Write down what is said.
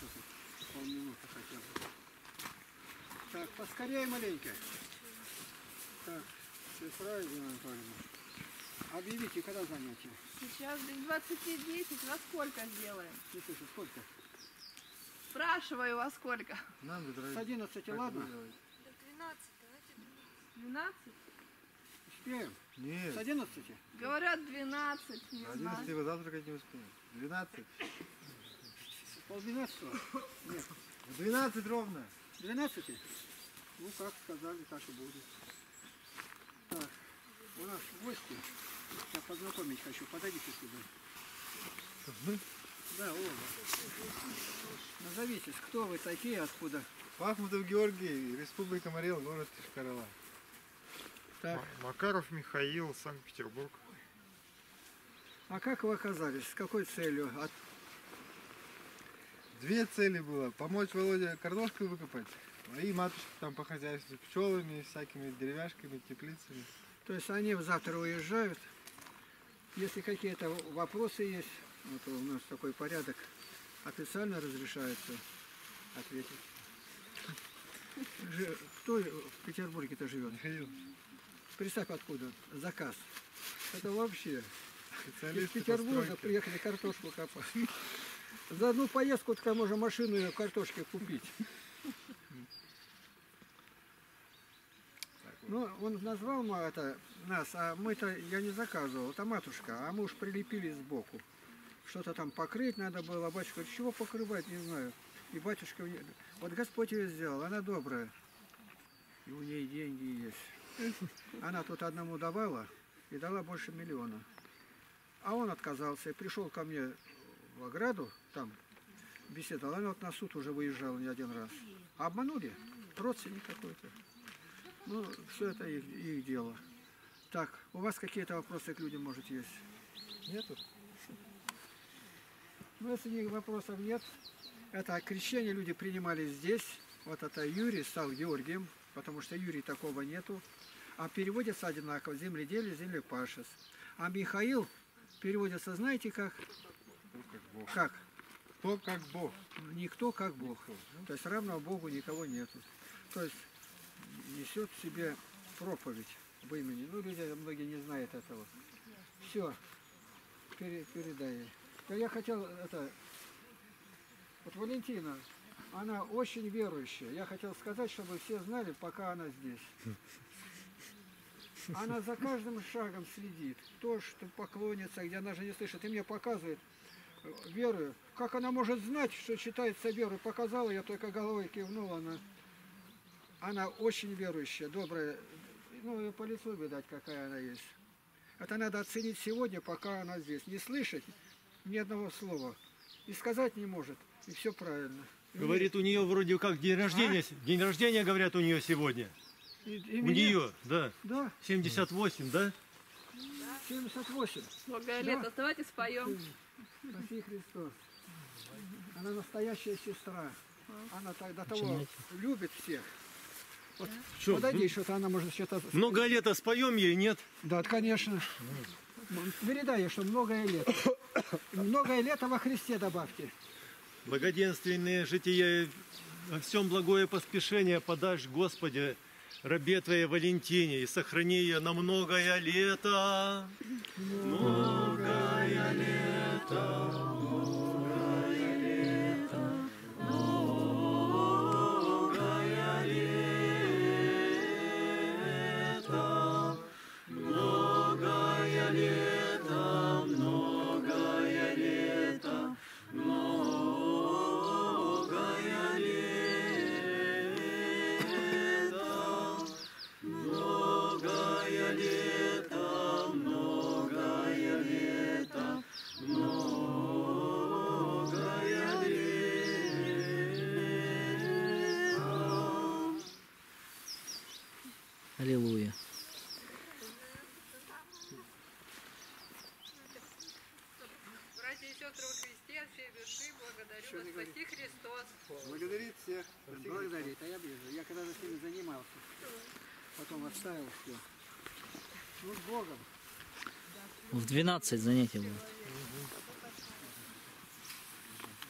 тут полминуты хотя бы. Так, поскорее маленько. Так, сестра Ирина Анатольевна. Объявите, когда занятие? Сейчас без 20.10. Во сколько сделаем? Не слышу, сколько? Спрашиваю, во сколько? Нам С 11, ладно? 12? Успеем? Нет, С 11? Говорят 12. Не 11 знаю. вы завтракать не успеем. 12. Полдвенадцатого? Нет. В 12 ровно. 12? Ну, как сказали, так и будет. Так, у нас гости. Я познакомить хочу. Подойдите сюда. Да, оба. Назовитесь, кто вы такие, откуда? Пахмутов Георгий, Республика Марел, город Кишкарала. Так, Макаров Михаил, Санкт-Петербург. а как вы оказались? С какой целью? От- Две цели было. Помочь Володе картошку выкопать. И матушке там по хозяйству пчелами, всякими деревяшками, теплицами. То есть они завтра уезжают. Если какие-то вопросы есть, вот у нас такой порядок, официально разрешается ответить. Кто в Петербурге-то живет? Михаил, Представь откуда. Заказ. Это вообще. Из Петербурга приехали картошку копать. За одну поездку только можно машину картошки купить. Ну, он назвал это, нас, а мы-то, я не заказывал, это матушка, а мы уж прилепили сбоку. Что-то там покрыть надо было, а батюшка, чего покрывать, не знаю. И батюшка, вот Господь ее сделал, она добрая. И у ней деньги есть. Она тут одному давала и дала больше миллиона. А он отказался и пришел ко мне в ограду, там беседовал. Она вот на суд уже выезжала не один раз. Обманули? Родственник какой-то. Ну, все это их, их дело. Так, у вас какие-то вопросы к людям, может, есть? Нету? Ну, если ни- вопросов нет, это крещение люди принимали здесь. Вот это Юрий стал Георгием, потому что Юрий такого нету. А переводится одинаково земледелие, землепашец. А Михаил переводится, знаете как? Как Бог. Как? Кто как Бог. Никто как Бог. То есть равного Богу никого нету. То есть несет в себе проповедь в имени. Ну, люди многие не знают этого. Все, передай ей. Да Я хотел это... Вот Валентина, она очень верующая. Я хотел сказать, чтобы все знали, пока она здесь. Она за каждым шагом следит. То, что поклонится, где она же не слышит. И мне показывает верую. Как она может знать, что читается веру? Показала, я только головой кивнула. Она, она очень верующая, добрая. Ну, и по лицу видать, какая она есть. Это надо оценить сегодня, пока она здесь. Не слышать ни одного слова. И сказать не может. И все правильно. Говорит, у нее вроде как день рождения. День рождения, говорят, у нее сегодня. и- и У мне- нее, да. Да, 78, да? 78. Много лет. Давайте споем. Спаси Христос. Она настоящая сестра. Она так до того любит всех. Вот Что, подойди, что-то она может что-то... Много лет а споем ей, нет? Да, конечно. Передай ей, что многое лет. Многое лето во Христе добавьте. Благоденственное житие, во всем благое поспешение подашь, Господи, рабе Твоей Валентине, и сохрани ее на многое лето. Многое Аллилуйя. Братья и сестры во Христе, от всей души благодарю вас, спаси Христос. Благодарит всех. Благодарит, а я вижу. Я когда-то с ними занимался. Потом отставил все. Ну, с Богом. В 12 занятий будет.